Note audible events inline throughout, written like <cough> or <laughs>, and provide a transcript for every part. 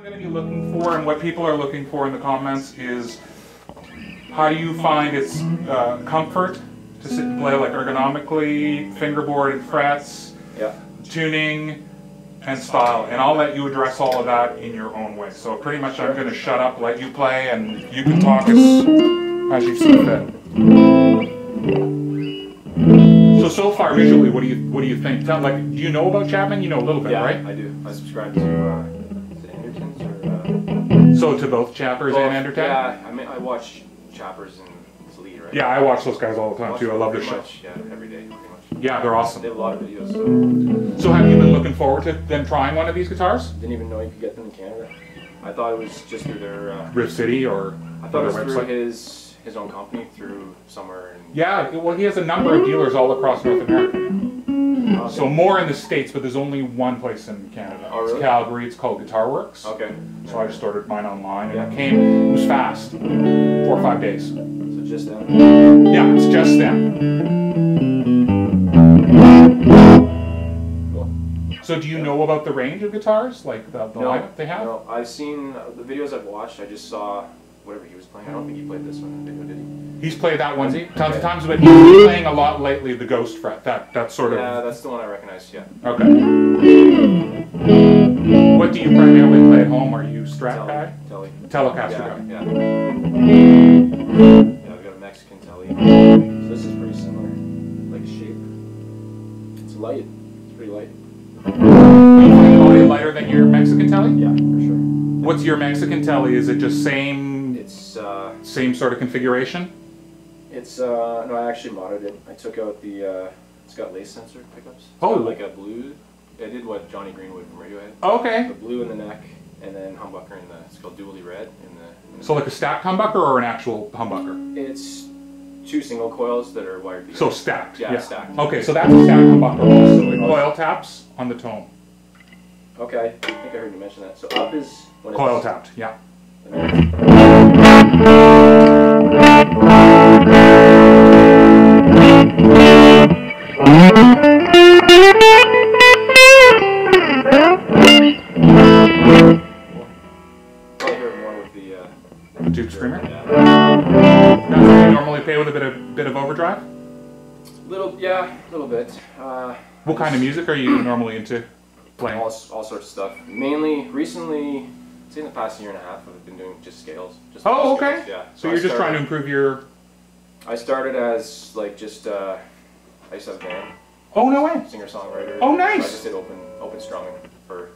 I'm going to be looking for and what people are looking for in the comments is how do you find its uh, comfort to sit and play like ergonomically, fingerboard and frets, Yeah. tuning, and style. And I'll let you address all of that in your own way. So pretty much I'm going to shut up, let you play, and you can talk as, as you see fit. So so far visually, what do you what do you think? Tell, like, do you know about Chapman? You know a little bit, Yeah, right? I do. I subscribe to uh, So to both Chappers well, and Entertain? Yeah, I mean I watch Chappers and Lee, right? Yeah, I watch those guys all the time watch too. I them love their pretty show. much, Yeah, every day, pretty much. Yeah, they're They awesome. have a lot of videos. So So have you been looking forward to them trying one of these guitars? didn't even know you could get them in Canada. I thought it was just through their. Uh, Rift City or I thought it was their through website? his his own company through somewhere in. Yeah, well, he has a number of dealers all across North America. Okay. So more in the states, but there's only one place in Canada. Oh, It's? Calgary. It's called Guitar Works. Okay. So I just ordered mine online, and Yeah. it came. It was fast, four or five days. So just them. Yeah, it's just them. Cool. So do you know about the range of guitars, like the, the No, lineup they have? No, I've seen the videos I've watched. I just saw whatever he was playing. I don't think he played this one in video, did he? He's played that onesie tons of times, but he's been playing a lot lately. The Ghost Fret, that that sort of. Yeah, that's the one I recognize. Yeah. Okay. What do you primarily play at home? Are you Strat guy? Telly. Telecaster Yeah, guy. yeah. Yeah, we got a Mexican telly. So this is pretty similar, like shape. It's light. It's pretty light. You find the body lighter than your Mexican telly? Yeah, for sure. What's your Mexican telly? Is it just same same sort of configuration? it's uh, no, I actually modded it. I took out the. Uh, it's got lace sensor pickups. It's Oh. got like a blue. I did what Jonny Greenwood from Radiohead. Okay. The blue in the neck, and then humbucker in the. It's called dually red in the. In the So like a stacked humbucker or an actual humbucker? It's two single coils that are wired together. So stacked. Yeah, stacked. Okay, so that's a stacked humbucker also. With coil taps on the tone. Okay, I think I heard you mention that. So up is when Coil it's tapped, yeah. Tube Screamer. Yeah. That's you normally play with a bit of bit of overdrive. Little, yeah, a little bit. Uh, What kind of music are you normally into playing? all, all sorts of stuff. Mainly, recently, say in the past year and a half, I've been doing just scales. Just Oh, scales, okay. Yeah. So I you're just trying to improve your. I started as like just. Uh, I used to have a band, Oh no way. singer songwriter. Oh, nice. So I just did open open strumming for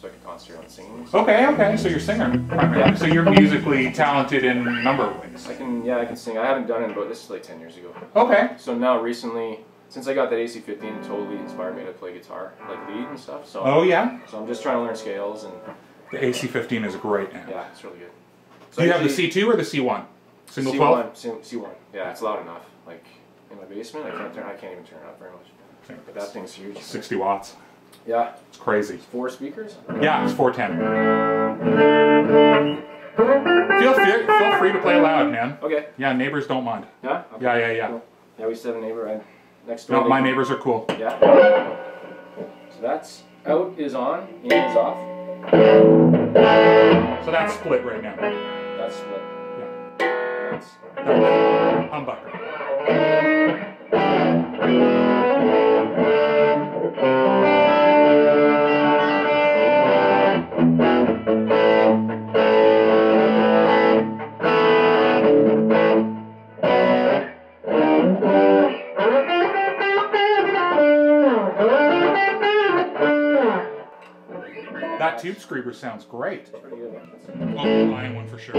so I could concentrate on singing. Okay, okay. So you're a singer. primarily. So you're musically talented in a number of ways. I can, yeah, I can sing. I haven't done it about this is like ten years ago. Okay. So now recently, since I got that AC-15, it totally inspired me to play guitar, like lead and stuff. So, Oh yeah. so I'm just trying to learn scales and The AC15 is a great amp. yeah, it's really good. Do you have the C2 or the C1? Single C1, 12? C, C1. Yeah, it's loud enough. Like in my basement, I can't turn. I can't even turn it up very much. But that thing's huge. 60 watts. Yeah, It's crazy. four speakers. Yeah, it's 410. Feel, feel, feel free to play loud, man. Okay. Yeah, neighbors don't mind. Yeah. Okay. Yeah, yeah, yeah. Cool. Yeah, we have a neighbor right next door. No, my neighbors are cool. Yeah. So that's out is on, in is off. So that's split right now. That's split. Yeah. That's That's humbucker. Tube screamer sounds great. Oh, buying one for sure.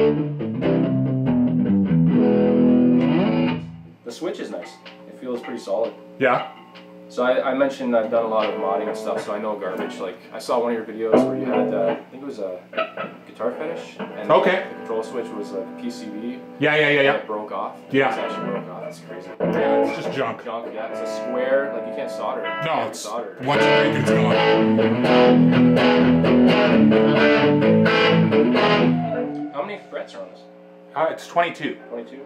The switch is nice. It feels pretty solid. Yeah. So I, I mentioned I've done a lot of modding and stuff, so I know garbage. Like I saw one of your videos where you had, uh, I think it was a guitar fetish, and Okay. the control switch was a PCB. Yeah, yeah, yeah, and yeah. It broke off. Yeah. It actually broke off. It's crazy. Yeah, it's just junk. Junk. Yeah, it's a square. Like you can't solder. it. No, it's solder. once you break it, it's gone. How many frets are on this? Uh, it's 22. Twenty-two.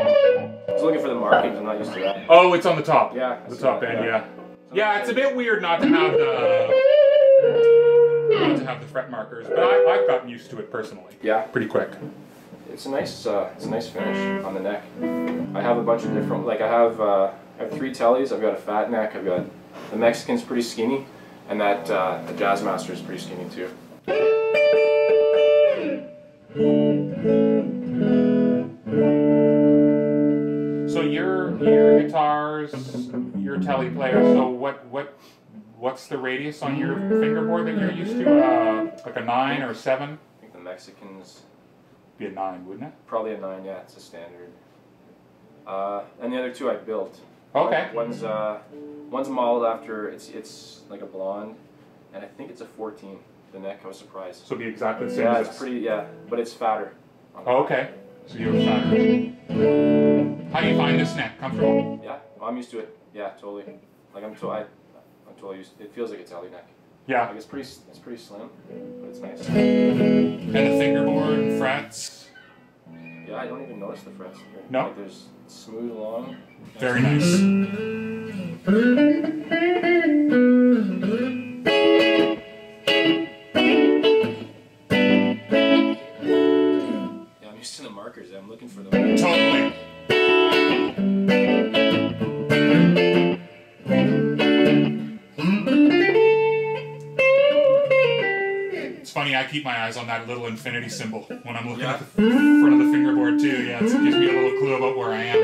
I was looking for the markings. I'm not used to that. Oh, it's on the top. Yeah, The top that, end, yeah. yeah. Yeah, it's a bit weird not to have the not to have the fret markers, but I, I've gotten used to it personally. Yeah, Pretty quick. it's a nice uh, it's a nice finish on the neck. I have a bunch of different like I have uh, I have three tellies. I've got a fat neck. I've got the Mexican's pretty skinny, and that uh, the Jazzmaster is pretty skinny too. Guitars, your telly player. So what what what's the radius on your fingerboard that you're used to? Uh, like a nine or a seven? I think the Mexican's Be a nine, wouldn't it? probably a nine. Yeah, it's a standard. Uh, and the other two I built. Okay. One's uh, one's modeled after it's it's like a blonde, and I think it's a 14. The neck, I was surprised. So it'd be exactly the same Yeah, as it's pretty. Yeah, but it's fatter. Oh, okay. So you're fatter. How do you find this neck? Comfortable? Yeah, I'm used to it. Yeah, totally. Like I'm to I, I'm totally used. It feels like a telly neck. Yeah. Like it's pretty. It's pretty slim, but it's nice. And the fingerboard frets. Yeah, I don't even notice the frets. No? Like there's smooth along. Very nice. Mm. Keep my eyes on that little infinity symbol when I'm looking at the front of the fingerboard too. Yeah, it gives me a little clue about where I am.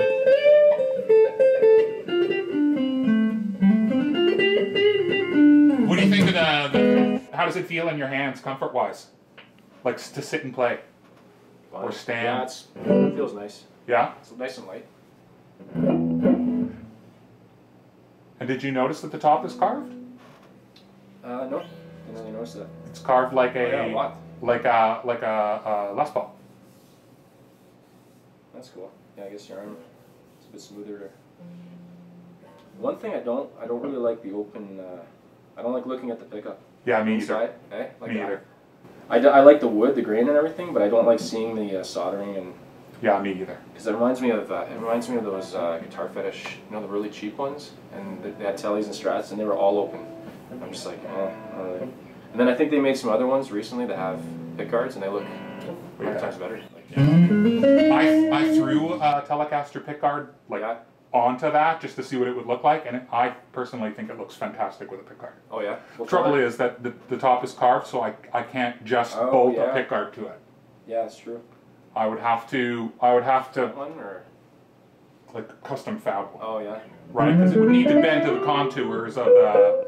What do you think of the, the how does it feel in your hands comfort wise? Like to sit and play? Or stand. Yeah, it's, it feels nice. Yeah? It's nice and light. And did you notice that the top is carved? Uh, no, didn't really notice that. It's carved like Oh, a yeah, a like a like a, a Les Paul. That's cool. Yeah, I guess your arm is a bit smoother. There. One thing I don't, I don't really like the open. Uh, I don't like looking at the pickup Yeah, me either. Eh? Like Me I- either. I, d- I like the wood, the grain, and everything, but I don't like seeing the uh, soldering and Yeah, me either. because it reminds me of uh, it reminds me of those uh, guitar fetish, you know, the really cheap ones, and they had tellies and strats, and they were all open. I'm just like, eh. And then I think they made some other ones recently that have pick guards, and they look hundred Yeah. times better. Like, I, I threw a Telecaster pickguard like yeah. onto that just to see what it would look like, and it, I personally think it looks fantastic with a pickguard. Oh yeah. Well, Trouble is that the, the top is carved, so I, I can't just Oh, bolt yeah. a pickguard to it. Yeah, that's true. I would have to I would have That to one or like custom fab one, oh yeah. right? Because it would need to bend to the contours of the.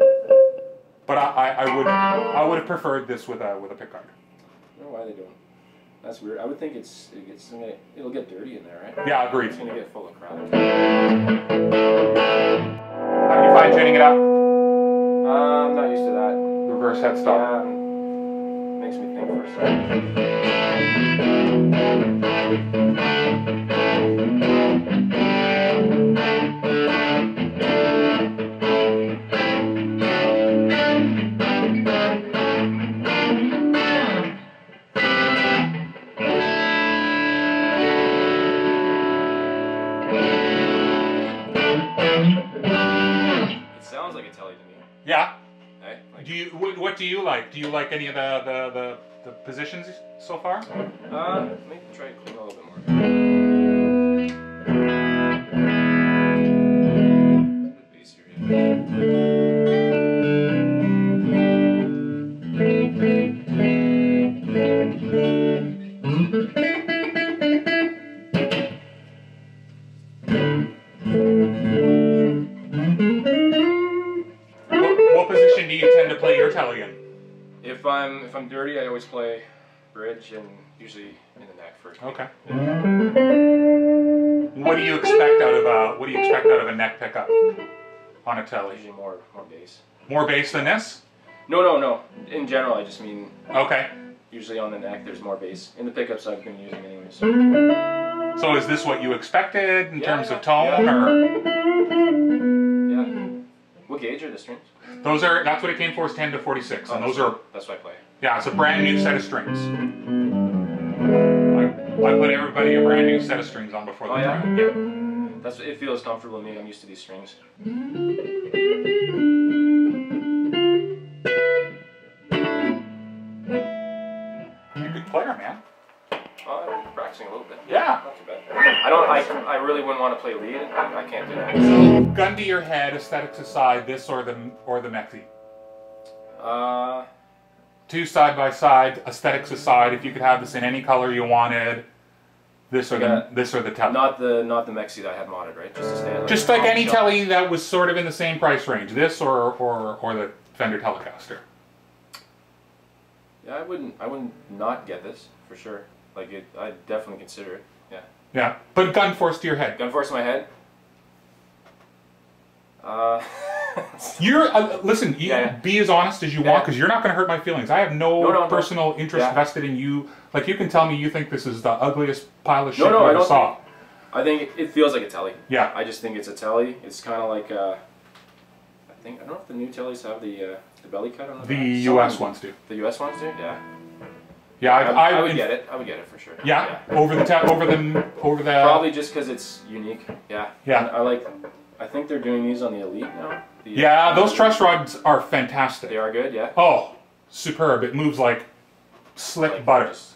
But I, I, I would I would have preferred this with a with a pickguard. I don't know why they don't. That's weird. I would think it's it gets gonna, it'll get dirty in there, right? Yeah, agreed. It's gonna get full of crap. How do you find tuning it up? Uh, I'm not used to that. Reverse headstock. Yeah, makes me think for a second. Do you like? Do you like any of the the, the, the positions so far? uh, maybe try to clean a little bit more. In the neck first. Okay. What do you expect out of a what do you expect out of a neck pickup on a telly? Usually more more bass. More bass than this? No, no, no. In general, I just mean Okay. usually on the neck. There's more bass in the pickups I've been using anyways. So is this what you expected in Yeah, terms yeah, of tone, yeah. or Yeah. What gauge are the strings? those are that's what it came for is ten to forty six, and Oh, those that's are that's what I play. yeah, it's a brand new set of strings. I, I put everybody a brand new set of strings on before they Oh, yeah? try. Yeah. That's it feels comfortable to me. I'm used to these strings. You're a good player, man. I'm practicing a little bit. Yeah. Not too bad. I don't. I, I really wouldn't want to play lead. I, I can't do that. Gun to your head, aesthetics aside, this or the or the Mexi. Uh, Two side by side, aesthetics aside. If you could have this in any color you wanted, this or Yeah. the this or the telly. not the not the Mexi that I had modded, right? Just a standard. Just like any Shelf. telly that was sort of in the same price range, this or or or the Fender Telecaster. Yeah, I wouldn't. I wouldn't not get this for sure. Like it, I'd definitely consider it. Yeah. Yeah, but gun force to your head. Gun force in my head. Uh, <laughs> <laughs> You're uh, listen. You Yeah, yeah. be as honest as you Yeah. want because you're not going to hurt my feelings. I have no, No, no, no. personal interest Yeah. vested in you. Like you can tell me you think this is the ugliest pile of shit No, no, you I ever don't. I think it, feels like a telly. Yeah. I just think it's a telly. It's kind of like. Uh, I think I don't know if the new tellies have the uh, the belly cut on the The. U.S. Ones do. The U.S. ones do. Yeah. Yeah, I, I, I, I would get it. I would get it for sure. Yeah, over the ta- over the over the. Probably just because it's unique. Yeah. Yeah. I like. I think they're doing these on the Elite now. The, Yeah, those truss rods are fantastic. They are good. Yeah. Oh, superb! It moves like slick Like, butter. just-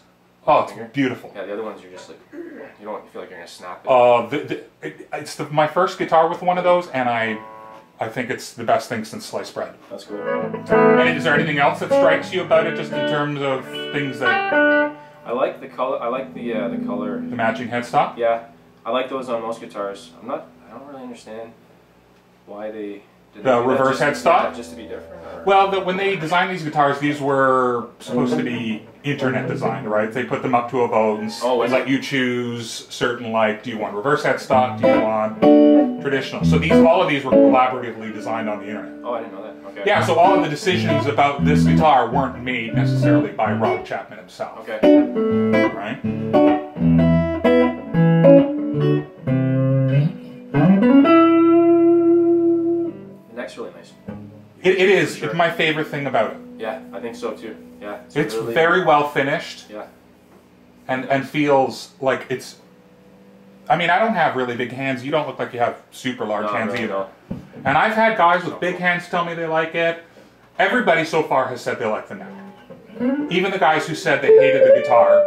Oh, it's beautiful. yeah. The other ones you're just like. You don't feel like you're gonna snap it. Uh, the, the, it, it's the, my first guitar with one of those, and I, I think it's the best thing since sliced bread. That's cool. And is there anything else that strikes you about it, just in terms of things that I like the color. I like the uh, the color. the matching headstock? Yeah, I like those on most guitars. I'm not. I don't really understand why they. Did The they reverse just, headstock? yeah, just to be different. Or? Well, the, when they designed these guitars, these were supposed to be internet designed, right? They put them up to a vote and, Oh, and let you choose certain, like, do you want reverse headstock? Do you want traditional? So these, all of these were collaboratively designed on the internet. oh, I didn't know that. Okay. Yeah, so all of the decisions about this guitar weren't made necessarily by Rob Chapman himself, Okay. right? It, it is. Sure. It's my favorite thing about it. Yeah, I think so too. Yeah. It's really- very well finished Yeah. and, and feels like it's. I mean, I don't have really big hands. You don't look like you have super large No, hands really either. no. And I've had guys with big hands tell me they like it. Everybody so far has said they like the neck. Even the guys who said they hated the guitar,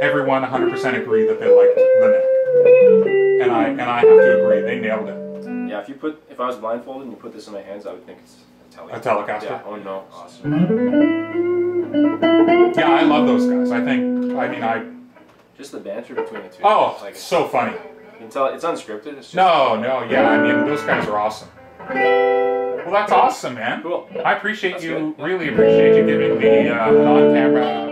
everyone 100% agreed that they liked the neck. And I and I have to agree, they nailed it. Yeah, if you put, if I was blindfolded and you put this in my hands, I would think it's a tele. A Telecaster? Yeah. Oh no. Awesome. Yeah, I love those guys. I think, I mean, I. Just the banter between the two. Oh, like it's, so funny. you can tell it's unscripted. It's just No, no, yeah, I mean, those guys are awesome. Well, that's awesome, man. Cool. I appreciate That's you, good. really appreciate you giving me uh, on camera